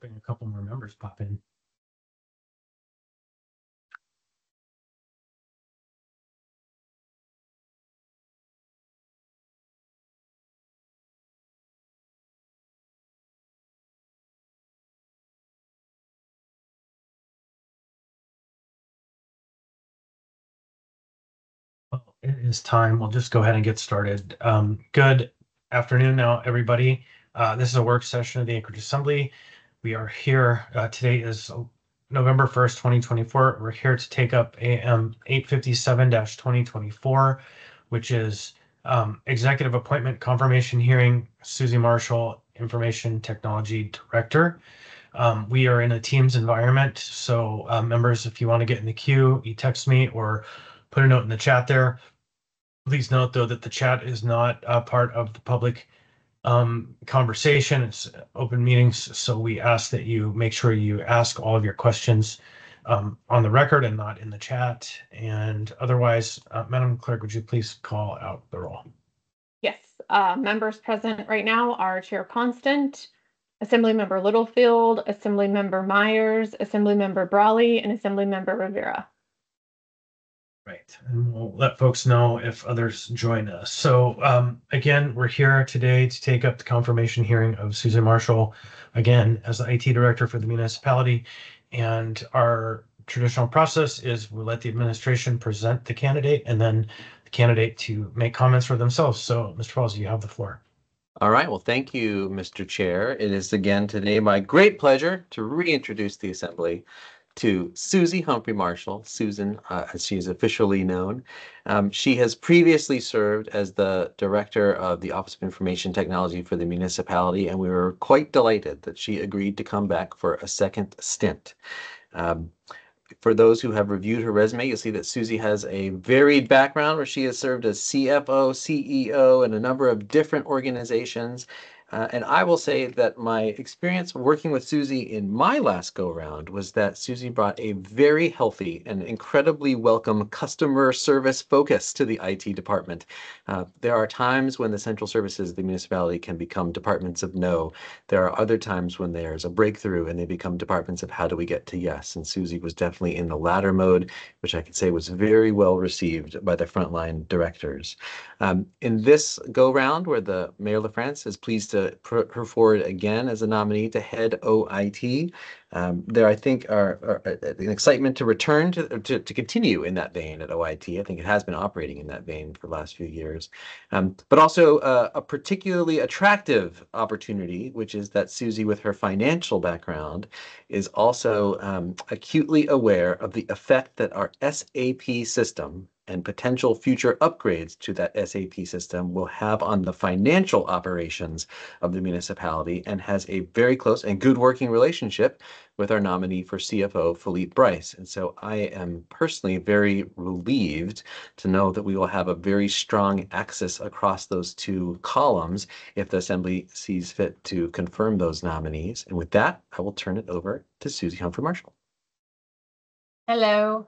hoping a couple more members pop in. Well, it is time. We'll just go ahead and get started. Um, good afternoon now, everybody. Uh, this is a work session of the Anchorage Assembly. We are here, uh, today is November 1st, 2024. We're here to take up AM 857-2024, which is um, Executive Appointment Confirmation Hearing, Susie Marshall, Information Technology Director. Um, we are in a Teams environment, so uh, members, if you want to get in the queue, you text me or put a note in the chat there. Please note, though, that the chat is not a part of the public um, conversation. It's open meetings, so we ask that you make sure you ask all of your questions um, on the record and not in the chat. And otherwise, uh, Madam Clerk, would you please call out the roll? Yes, uh, members present right now are Chair Constant, Assemblymember Littlefield, Assemblymember Myers, Assemblymember Brawley, and Assemblymember Rivera. Right, and we'll let folks know if others join us. So um, again, we're here today to take up the confirmation hearing of Susan Marshall, again, as the IT director for the municipality. And our traditional process is we'll let the administration present the candidate and then the candidate to make comments for themselves. So Mr. Falsey, you have the floor. All right. Well, thank you, Mr. Chair. It is again today my great pleasure to reintroduce the Assembly to Susie Humphrey Marshall, Susan, uh, as she is officially known. Um, she has previously served as the director of the Office of Information Technology for the municipality, and we were quite delighted that she agreed to come back for a second stint. Um, for those who have reviewed her resume, you'll see that Susie has a varied background where she has served as CFO, CEO, in a number of different organizations, uh, and I will say that my experience working with Susie in my last go round was that Susie brought a very healthy and incredibly welcome customer service focus to the IT department. Uh, there are times when the central services of the municipality can become departments of no. There are other times when there's a breakthrough and they become departments of how do we get to yes. And Susie was definitely in the latter mode, which I could say was very well received by the frontline directors. Um, in this go round, where the Mayor LaFrance is pleased to put her forward again as a nominee to head OIT. Um, there, I think, are, are, uh, an excitement to return to, to, to continue in that vein at OIT. I think it has been operating in that vein for the last few years, um, but also uh, a particularly attractive opportunity, which is that Susie, with her financial background, is also um, acutely aware of the effect that our SAP system and potential future upgrades to that SAP system will have on the financial operations of the municipality and has a very close and good working relationship with our nominee for CFO, Philippe Bryce. And so I am personally very relieved to know that we will have a very strong axis across those two columns if the Assembly sees fit to confirm those nominees. And with that, I will turn it over to Susie Humphrey Marshall. Hello,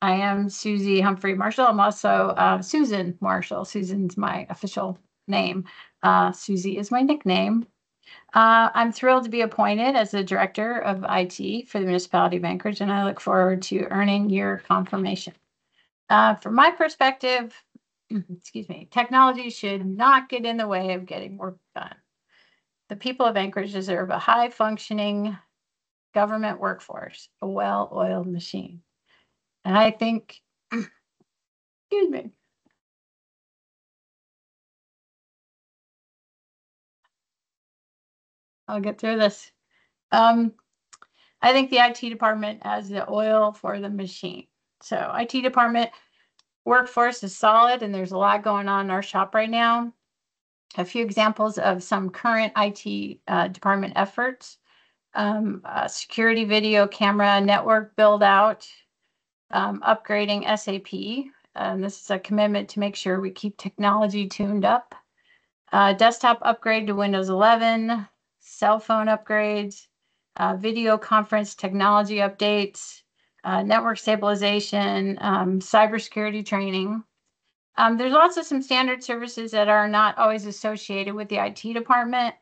I am Susie Humphrey Marshall. I'm also uh, Susan Marshall. Susan's my official name. Uh, Susie is my nickname. Uh, I'm thrilled to be appointed as the Director of IT for the Municipality of Anchorage, and I look forward to earning your confirmation. Uh, from my perspective, excuse me, technology should not get in the way of getting work done. The people of Anchorage deserve a high functioning government workforce, a well oiled machine. And I think, excuse me. I'll get through this. Um, I think the IT department has the oil for the machine. So IT department workforce is solid and there's a lot going on in our shop right now. A few examples of some current IT uh, department efforts. Um, uh, security video camera network build out, um, upgrading SAP. And this is a commitment to make sure we keep technology tuned up. Uh, desktop upgrade to Windows 11, cell phone upgrades, uh, video conference technology updates, uh, network stabilization, um, cybersecurity training. Um, there's also some standard services that are not always associated with the IT department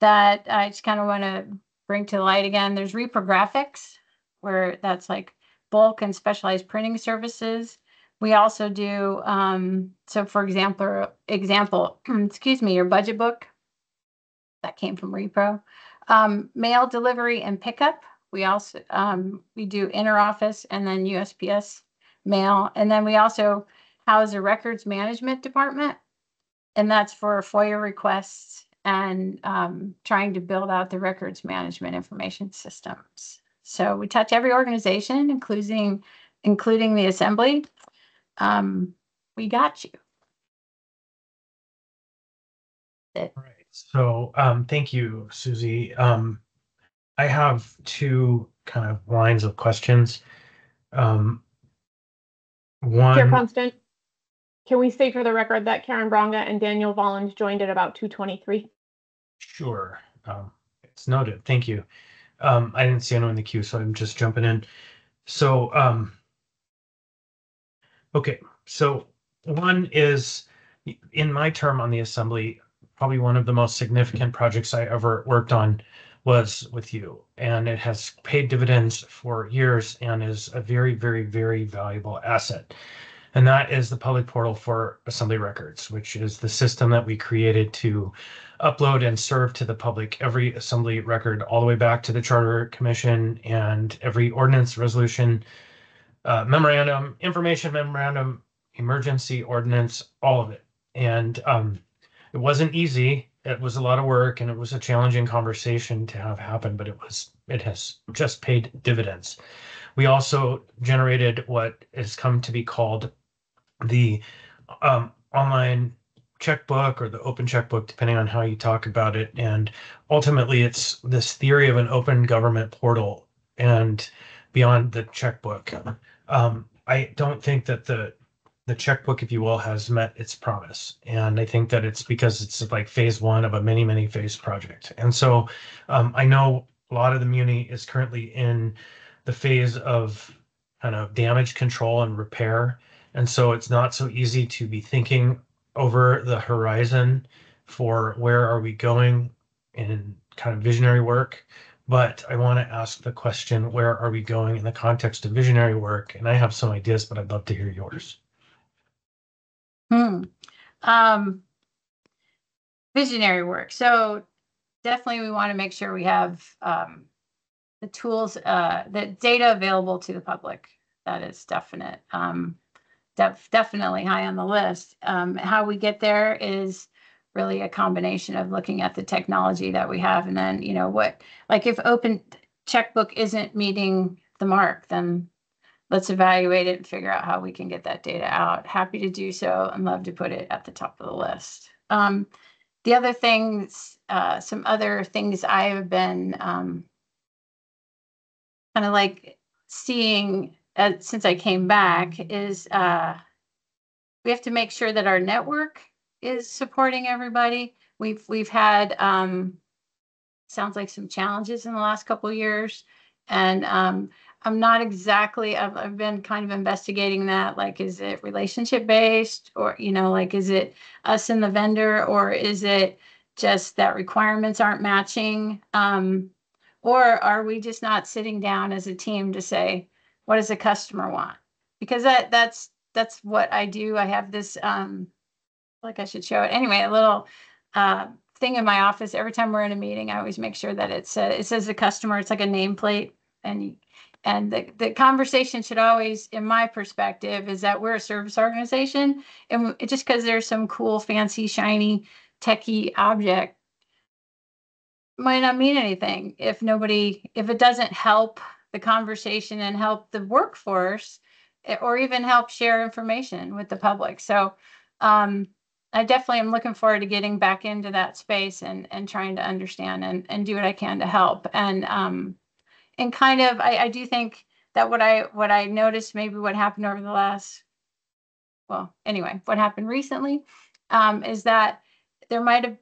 that I just kind of want to bring to light again. There's reprographics, where that's like bulk and specialized printing services. We also do, um, so for example, example, excuse me, your budget book. That came from Repro. Um, mail delivery and pickup. We also, um, we do interoffice and then USPS mail. And then we also house a records management department. And that's for FOIA requests and um, trying to build out the records management information systems. So we touch every organization, including including the assembly. Um, we got you. Right. So, um, thank you, Susie. Um, I have two kind of lines of questions. Um, Chair one, Constant, can we say for the record that Karen Bronga and Daniel Volland joined at about two twenty-three? sure, um, it's noted. Thank you. Um, I didn't see anyone in the queue, so I'm just jumping in. So, um, okay, so one is in my term on the assembly, probably one of the most significant projects I ever worked on was with you. And it has paid dividends for years and is a very, very, very valuable asset. And that is the public portal for assembly records, which is the system that we created to upload and serve to the public every assembly record all the way back to the charter commission and every ordinance resolution uh, memorandum information memorandum emergency ordinance all of it. And um, it wasn't easy. It was a lot of work and it was a challenging conversation to have happen but it was it has just paid dividends. We also generated what has come to be called the um, online checkbook or the open checkbook, depending on how you talk about it. And ultimately, it's this theory of an open government portal and beyond the checkbook. Um, I don't think that the the checkbook, if you will, has met its promise, and I think that it's because it's like phase one of a many many phase project. And so, um, I know a lot of the Muni is currently in the phase of kind of damage control and repair. And so it's not so easy to be thinking over the horizon for where are we going in kind of visionary work. But I want to ask the question, where are we going in the context of visionary work? And I have some ideas, but I'd love to hear yours. Hmm. Um, visionary work. So definitely we want to make sure we have um, the tools, uh, the data available to the public. That is definite. Um, def- definitely high on the list. Um, how we get there is really a combination of looking at the technology that we have and then, you know, what, like if open checkbook isn't meeting the mark, then let's evaluate it and figure out how we can get that data out. Happy to do so and love to put it at the top of the list. Um, the other things, uh, some other things I have been um, kind of like seeing uh, since I came back is uh, we have to make sure that our network is supporting everybody. We've we've had um, sounds like some challenges in the last couple years, and um, I'm not exactly. I've, I've been kind of investigating that. Like, is it relationship based, or you know, like, is it us and the vendor, or is it just that requirements aren't matching? Um, or are we just not sitting down as a team to say, what does a customer want? Because that that's that's what I do. I have this um like I should show it. Anyway, a little uh thing in my office every time we're in a meeting, I always make sure that it's uh, it says the customer, it's like a nameplate and and the, the conversation should always, in my perspective, is that we're a service organization. And just because there's some cool, fancy, shiny, techie object might not mean anything if nobody, if it doesn't help the conversation and help the workforce eh, or even help share information with the public. So um, I definitely am looking forward to getting back into that space and and trying to understand and, and do what I can to help. And um, and kind of I, I do think that what I what I noticed maybe what happened over the last well anyway what happened recently um, is that there might have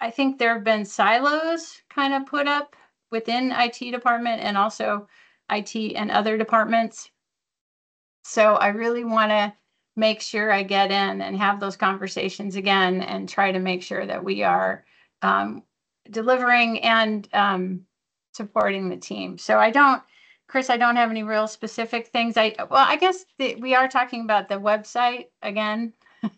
I think there have been silos kind of put up within IT department and also IT and other departments. So I really want to make sure I get in and have those conversations again and try to make sure that we are um, delivering and um, supporting the team. So I don't, Chris, I don't have any real specific things. I, well, I guess the, we are talking about the website again.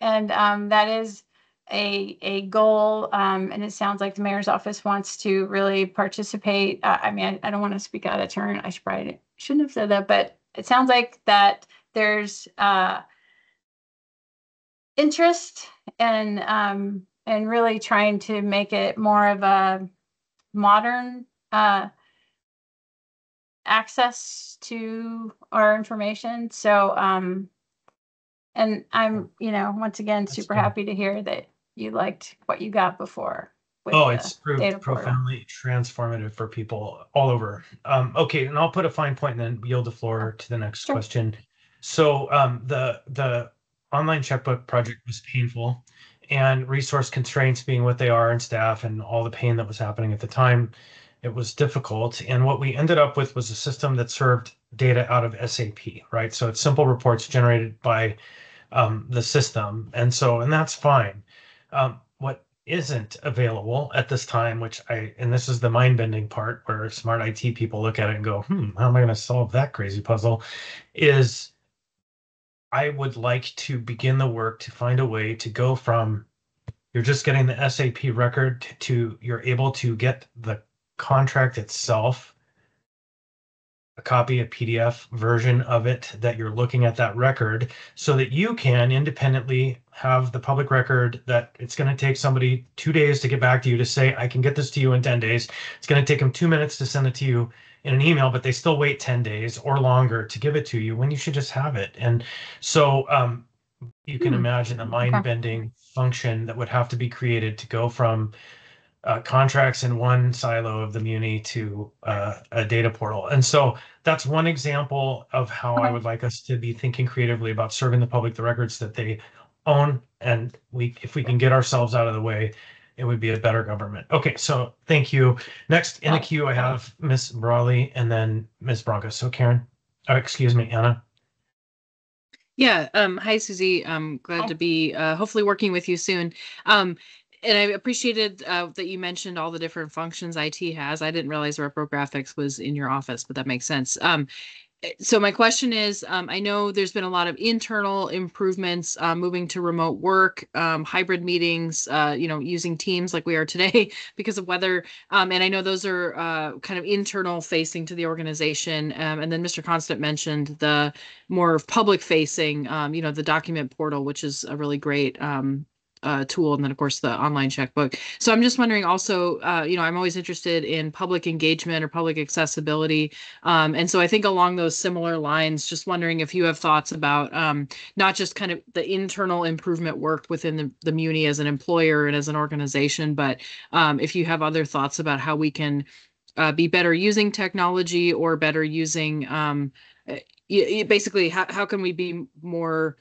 and um, that is a, a goal. Um, and it sounds like the mayor's office wants to really participate. Uh, I mean, I, I don't want to speak out of turn. I should probably, shouldn't have said that, but it sounds like that there's uh, interest and um, and really trying to make it more of a modern uh, access to our information. So, um, and I'm, you know, once again, That's super good. happy to hear that you liked what you got before. Oh, it's proved profoundly transformative for people all over. Um, okay, and I'll put a fine point and then yield the floor to the next Sure. question. So um, the the online checkbook project was painful, and resource constraints being what they are, and staff and all the pain that was happening at the time, it was difficult. And what we ended up with was a system that served data out of SAP, right? So it's simple reports generated by um, the system, and so and that's fine. Um, what isn't available at this time, which I and this is the mind bending part where smart IT people look at it and go, "Hmm, how am I going to solve that crazy puzzle?" Is I would like to begin the work to find a way to go from you're just getting the SAP record to you're able to get the contract itself a copy, a PDF version of it that you're looking at that record so that you can independently have the public record that it's going to take somebody two days to get back to you to say, I can get this to you in 10 days. It's going to take them two minutes to send it to you in an email, but they still wait 10 days or longer to give it to you when you should just have it. And so um, you can Hmm. imagine a mind bending function that would have to be created to go from uh, contracts in one silo of the Muni to uh, a data portal. And so that's one example of how I would like us to be thinking creatively about serving the public the records that they own. And we, if we can get ourselves out of the way, it would be a better government. Okay, so thank you. Next in the queue, I have Miss Brawley and then Miss Bronga. So Karen, oh, excuse me, Anna. Yeah. Um, hi, Susie. I'm glad Hi. to be uh, hopefully working with you soon. Um, and I appreciated uh, that you mentioned all the different functions IT has. I didn't realize reprographics was in your office, but that makes sense. Um, eh, so my question is, um, I know there's been a lot of internal improvements, uh, moving to remote work, um, hybrid meetings, uh, you know, using Teams like we are today because of weather. Um, and I know those are uh, kind of internal facing to the organization. Um, and then Mr. Constant mentioned the more public facing, um, you know, the document portal, which is a really great uh, tool, and then of course the online checkbook. So I'm just wondering also, uh, you know, I'm always interested in public engagement or public accessibility, um, and so I think along those similar lines, just wondering if you have thoughts about um, not just kind of the internal improvement work within the, the Muni as an employer and as an organization, but um, if you have other thoughts about how we can uh, be better using technology or better using um, y- basically how, how can we be more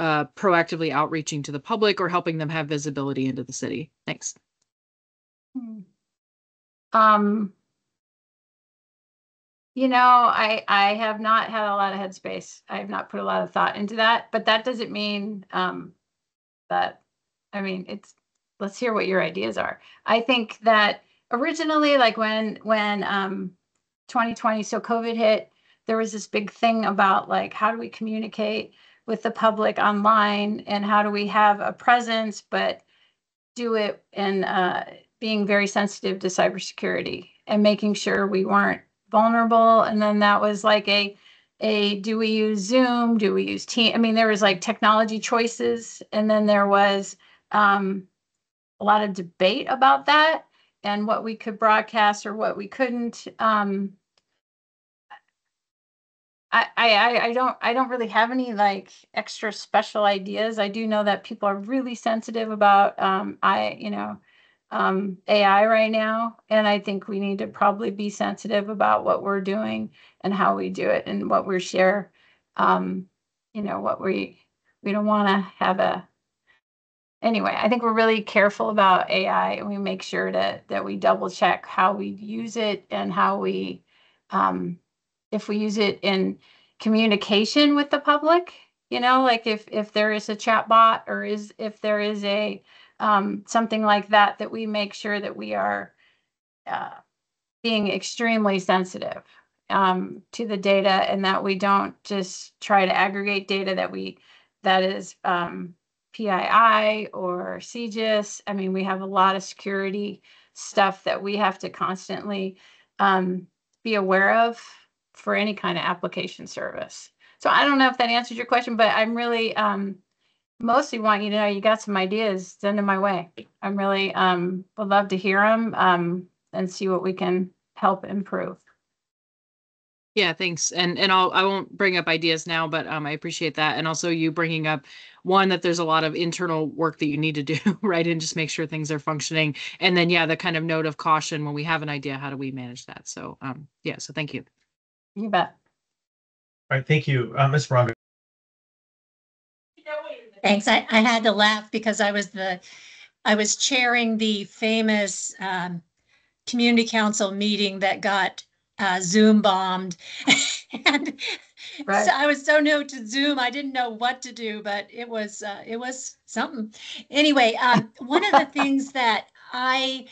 uh, proactively outreaching to the public or helping them have visibility into the city thanks Hmm. Um, you know, I, I have not had a lot of headspace. I have not put a lot of thought into that, but that doesn't mean, um, that, I mean, it's, let's hear what your ideas are. I think that originally, like when, when, um, 2020, so COVID hit, there was this big thing about like, how do we communicate with the public online and how do we have a presence, but do it in, uh, being very sensitive to cybersecurity and making sure we weren't vulnerable. And then that was like a, a do we use Zoom? Do we use Team? I mean, there was like technology choices, and then there was um, a lot of debate about that and what we could broadcast or what we couldn't. Um, I, I- I don't I don't really have any like extra special ideas. I do know that people are really sensitive about um, I you know um, AI right now, and I think we need to probably be sensitive about what we're doing and how we do it and what we share. Um, you know what we we don't want to have a anyway. I think we're really careful about AI, and we make sure that that we double check how we use it and how we um, if we use it in communication with the public. You know, like if if there is a chat bot or is if there is a um, something like that, that we make sure that we are uh, being extremely sensitive um, to the data and that we don't just try to aggregate data that we that is um, PII or CJIS. I mean, we have a lot of security stuff that we have to constantly um, be aware of for any kind of application service. So I don't know if that answers your question, but I'm really um, mostly want you to know you got some ideas. Send them my way. I'm really um, would love to hear them um, and see what we can help improve. Yeah, thanks. And and I'll I won't bring up ideas now, but um I appreciate that. And also you bringing up one that there's a lot of internal work that you need to do, right? And just make sure things are functioning. And then yeah, the kind of note of caution when we have an idea, how do we manage that? So um yeah, so thank you. You bet. All right, thank you, uh, Ms. Moraga. Thanks. I, I had to laugh because I was the, I was chairing the famous um, community council meeting that got uh, Zoom bombed. and Right. so I was so new to Zoom, I didn't know what to do, but it was uh, it was something. Anyway, um, one of the things that I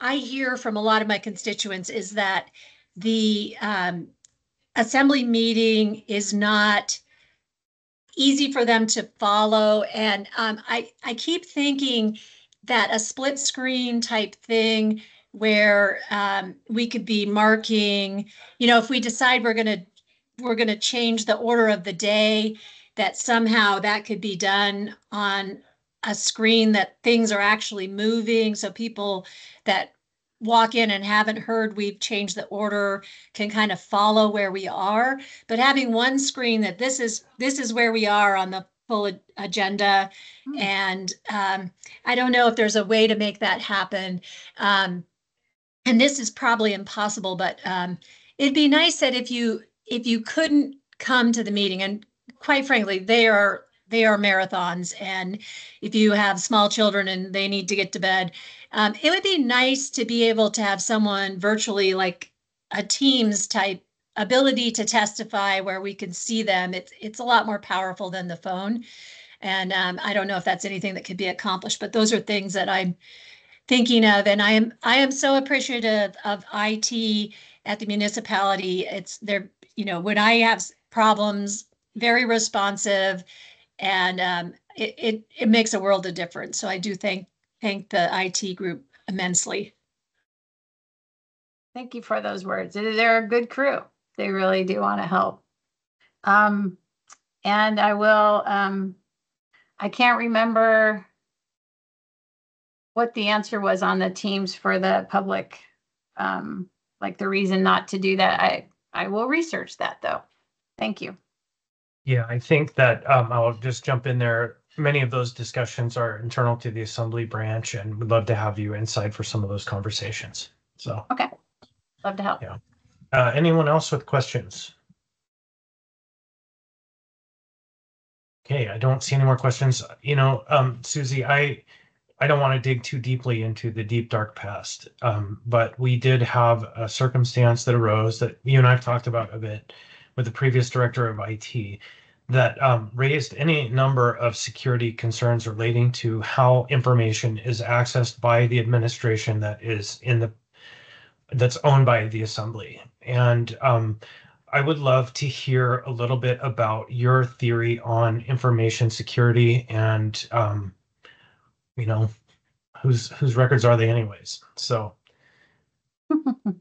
I hear from a lot of my constituents is that the um, assembly meeting is not easy for them to follow. And um, I, I keep thinking that a split screen type thing where um, we could be marking, you know, if we decide we're going to we're going to change the order of the day, that somehow that could be done on a screen that things are actually moving, so people that walk in and haven't heard we've changed the order can kind of follow where we are but having one screen that this is this is where we are on the full agenda Hmm. and um, i don't know if there's a way to make that happen um, and this is probably impossible but um, it'd be nice that if you if you couldn't come to the meeting and quite frankly they are they are marathons and if you have small children and they need to get to bed um, it would be nice to be able to have someone virtually like a teams type ability to testify where we can see them. It's it's a lot more powerful than the phone. And um, i don't know if that's anything that could be accomplished but those are things that i'm thinking of. And i am i am so appreciative of it at the municipality. It's they're you know when i have problems very responsive and um, it, it it makes a world of difference so i do thank thank the IT group immensely. Thank you for those words. They- They're a good crew. They really do want to help. Um, and I will, um, I can't remember what the answer was on the teams for the public, um, like the reason not to do that. I, I will research that though. Thank you. Yeah, I think that um, I'll just jump in there. Many of those discussions are internal to the assembly branch and we'd love to have you inside for some of those conversations. So, okay, Love to help. Yeah. uh, anyone else with questions? Okay, I don't see any more questions. You know, um, Susie, I, I don't want to dig too deeply into the deep dark past. Um, but we did have a circumstance that arose that you and I've talked about a bit with the previous director of IT that um, raised any number of security concerns relating to how information is accessed by the administration that is in the that's owned by the assembly. And um, I would love to hear a little bit about your theory on information security and um, you know whose whose records are they anyways. So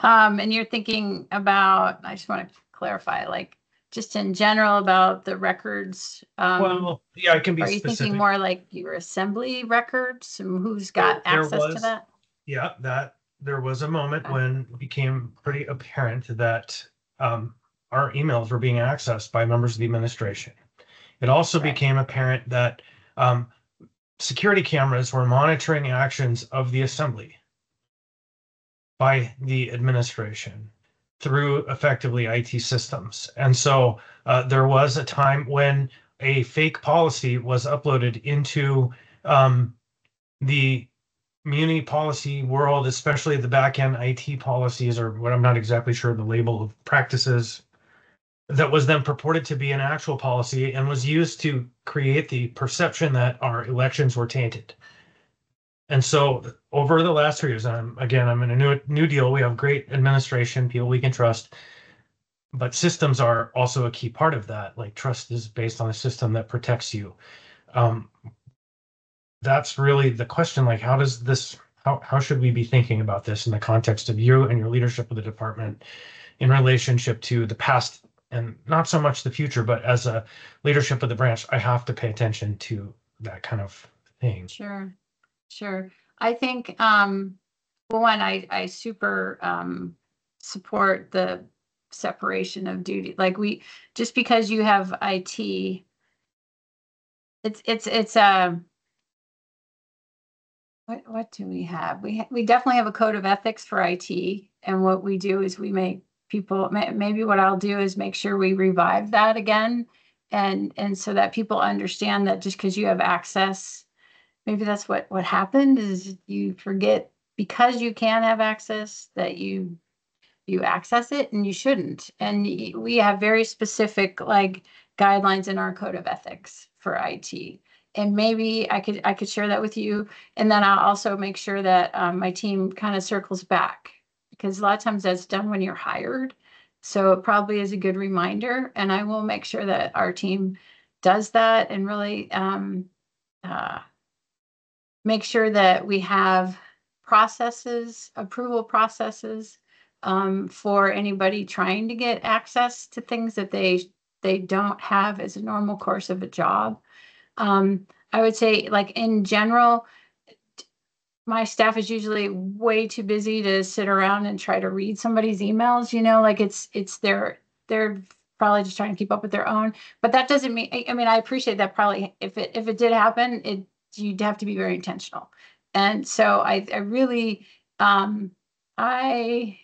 Um, and you're thinking about, I just want to clarify, like, just in general about the records. Um, well, yeah, I can be are you specific. thinking more like your assembly records and who's got There access to was- that? Yeah, that there was a moment Okay. when it became pretty apparent that um, our emails were being accessed by members of the administration. It also Right. became apparent that um, security cameras were monitoring actions of the assembly by the administration through effectively IT systems. And so uh, there was a time when a fake policy was uploaded into um, the Muni policy world, especially the back end IT policies, or what I'm not exactly sure the label of practices, that was then purported to be an actual policy and was used to create the perception that our elections were tainted. And so over the last three years, I'm again, I'm in a new new deal. We have great administration, people we can trust. But systems are also a key part of that. Like trust is based on a system that protects you. Um, that's really the question. Like, how does this? How how should we be thinking about this in the context of you and your leadership of the department, in relationship to the past and not so much the future, but as a leadership of the branch, I have to pay attention to that kind of thing. Sure, sure. I think, um, one, I, I super, um, support the separation of duty. Like we, just because you have IT, it's, it's, it's, um, what, what do we have? We, ha- we definitely have a code of ethics for IT. And what we do is we make people, maybe what I'll do is make sure we revive that again. And, and so that people understand that just because you have access, maybe that's what, what happened is you forget because you can have access that you, you access it and you shouldn't. And we have very specific like guidelines in our code of ethics for IT. And maybe I could, I could share that with you. And then I'll also make sure that um, my team kind of circles back. Because a lot of times that's done when you're hired. So it probably is a good reminder. And I will make sure that our team does that and really um, uh, make sure that we have processes, approval processes um, for anybody trying to get access to things that they they don't have as a normal course of a job. Um, I would say, like in general, my staff is usually way too busy to sit around and try to read somebody's emails. You know, like it's it's their they're probably just trying to keep up with their own. But that doesn't mean. I, I mean, I appreciate that. Probably, if it if it did happen, it you'd have to be very intentional. And so I I really um I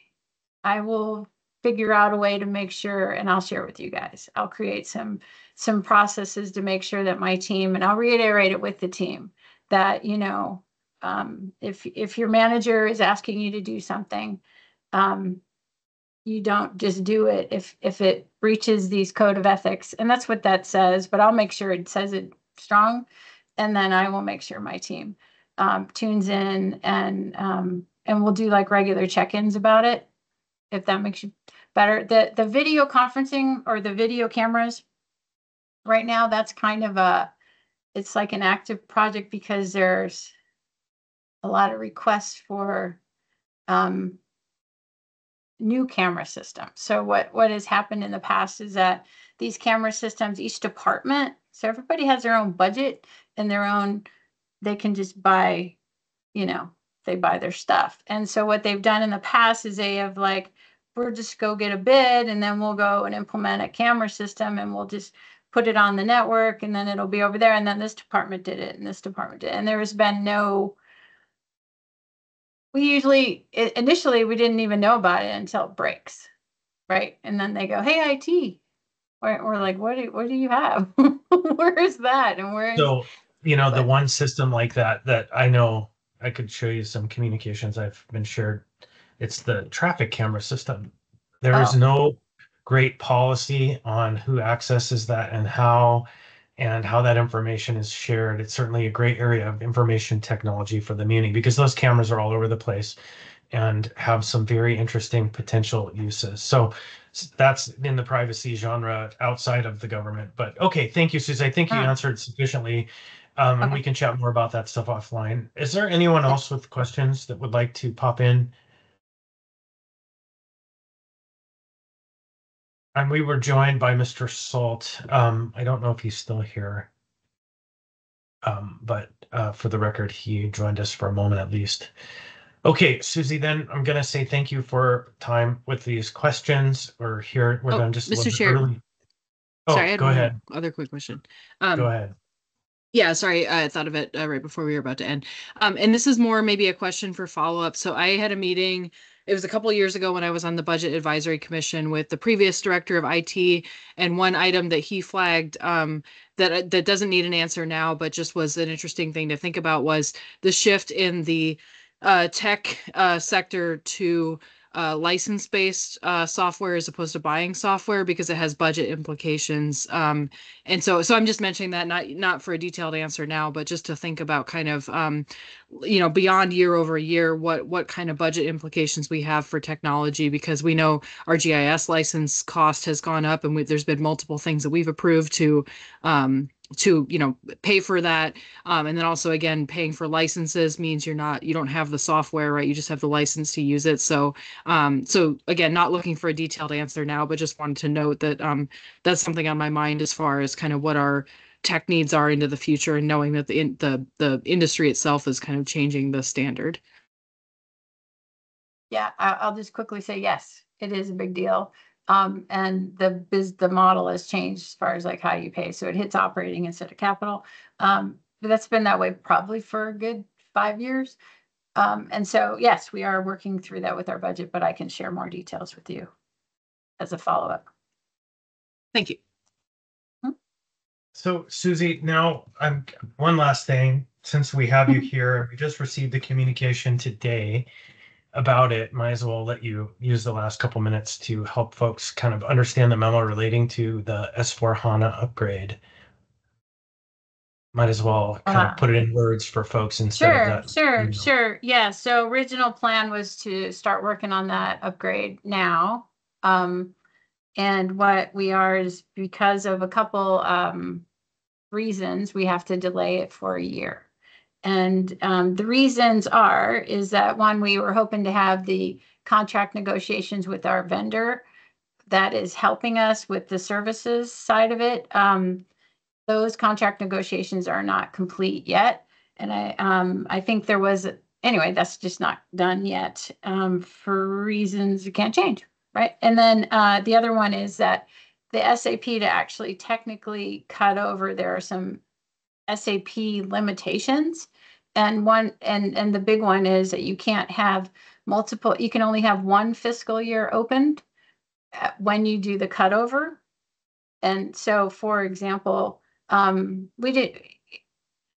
I will figure out a way to make sure, and I'll share with you guys. I'll create some some processes to make sure that my team, and I'll reiterate it with the team, that you know, um, if if your manager is asking you to do something, um, you don't just do it if if it breaches these code of ethics, and that's what that says. But I'll make sure it says it strong, and then I will make sure my team um, tunes in and um, and we'll do like regular check-ins about it if that makes you better. The the video conferencing or the video cameras, right now, that's kind of a, it's like an active project because there's a lot of requests for um, new camera systems. So what what has happened in the past is that these camera systems, each department, so everybody has their own budget and their own, they can just buy, you know, they buy their stuff. And so what they've done in the past is they have like, we'll just go get a bid and then we'll go and implement a camera system and we'll just put it on the network and then it'll be over there. And then this department did it and this department did. it. And there has been no, we usually, initially, we didn't even know about it until it breaks. Right. And then they go, hey, IT. We're, we're like, what do, what do you have? Where is that? And where is? So, you know, the one system like that that I know I could show you some communications I've been shared. It's the traffic camera system. There is Oh. no great policy on who accesses that and how and how that information is shared. It's certainly a great area of information technology for the Muni because those cameras are all over the place and have some very interesting potential uses. So that's in the privacy genre outside of the government. But okay, thank you, Susie. I think you answered sufficiently. Um, and Okay. we can chat more about that stuff offline. Is there anyone else with questions that would like to pop in? And we were joined by Mr. Salt. Um, I don't know if he's still here. Um, but uh, for the record, he joined us for a moment at least. Okay, Susie, then I'm gonna say thank you for time with these questions. We're here, we're Oh, done just a Mr. little bit Chair. early. Oh, Sorry, I had go one ahead, Other quick question. go Um, ahead. yeah, sorry, I thought of it uh, right before we were about to end. Um, and this is more maybe a question for follow-up. So I had a meeting, it was a couple of years ago when I was on the Budget Advisory Commission with the previous director of IT. And one item that he flagged um, that uh, that doesn't need an answer now, but just was an interesting thing to think about was the shift in the uh, tech uh, sector to uh, license-based uh, software as opposed to buying software because it has budget implications. Um, and so, so I'm just mentioning that not not for a detailed answer now, but just to think about kind of, um, you know, beyond year over year, what what kind of budget implications we have for technology because we know our GIS license cost has gone up, and we, there's been multiple things that we've approved to. Um, to you know pay for that. Um, and then also again paying for licenses means you're not you don't have the software right? You just have the license to use it. So um, so again not looking for a detailed answer now but just wanted to note that um, that's something on my mind as far as kind of what our tech needs are into the future and knowing that the in, the the industry itself is kind of changing the standard. Yeah, I'll just quickly say, yes, it is a big deal. Um, and the biz, the model has changed as far as like how you pay. So it hits operating instead of capital. Um, but that's been that way probably for a good five years. Um, and so, yes, we are working through that with our budget, but I can share more details with you as a follow-up. thank you So Susie, now I'm one last thing. Since we have you here, we just received the communication today about it. Might as well let you use the last couple minutes to help folks kind of understand the memo relating to the S4 HANA upgrade. Might as well kind Uh-huh. of put it in words for folks instead Sure, of that. sure, email. sure. Yeah, so original plan was to start working on that upgrade now. Um, and what we are is because of a couple, um, reasons, we have to delay it for a year. And, um, the reasons are, is that one, we were hoping to have the contract negotiations with our vendor that is helping us with the services side of it. Um, those contract negotiations are not complete yet. And I, um, I think there was, anyway, that's just not done yet, um, for reasons you can't change, right? And then, uh, the other one is that the SAP to actually technically cut over, there are some SAP limitations. And one, and, and the big one is that you can't have multiple, you can only have one fiscal year opened uh, when you do the cutover. And so, for example, um, we did,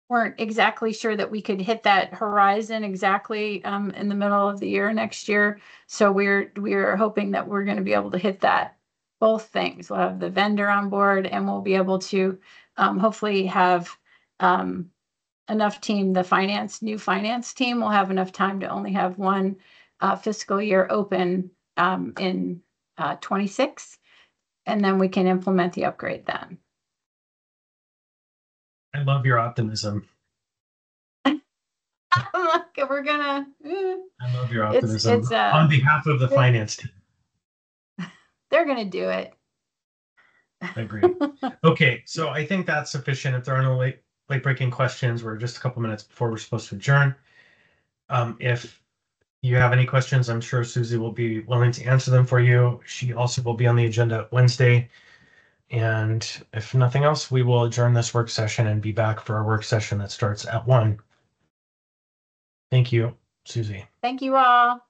weren't exactly sure that we could hit that horizon exactly um, in the middle of the year next year. So we're we're hoping that we're going to be able to hit that both things. We'll have the vendor on board, and we'll be able to um, hopefully have um, enough team. The finance new finance team will have enough time to only have one uh, fiscal year open um, in uh, 26, and then we can implement the upgrade then. I love your optimism. Look, we're gonna. eh, I love your optimism it's, uh, on behalf of the finance team. they're gonna do it. I agree. Okay, so I think that's sufficient. If there are no late, late breaking questions, we're just a couple minutes before we're supposed to adjourn. Um, if you have any questions, I'm sure Susie will be willing to answer them for you. She also will be on the agenda Wednesday. And if nothing else, we will adjourn this work session and be back for our work session that starts at one. Thank you, Susie. Thank you all.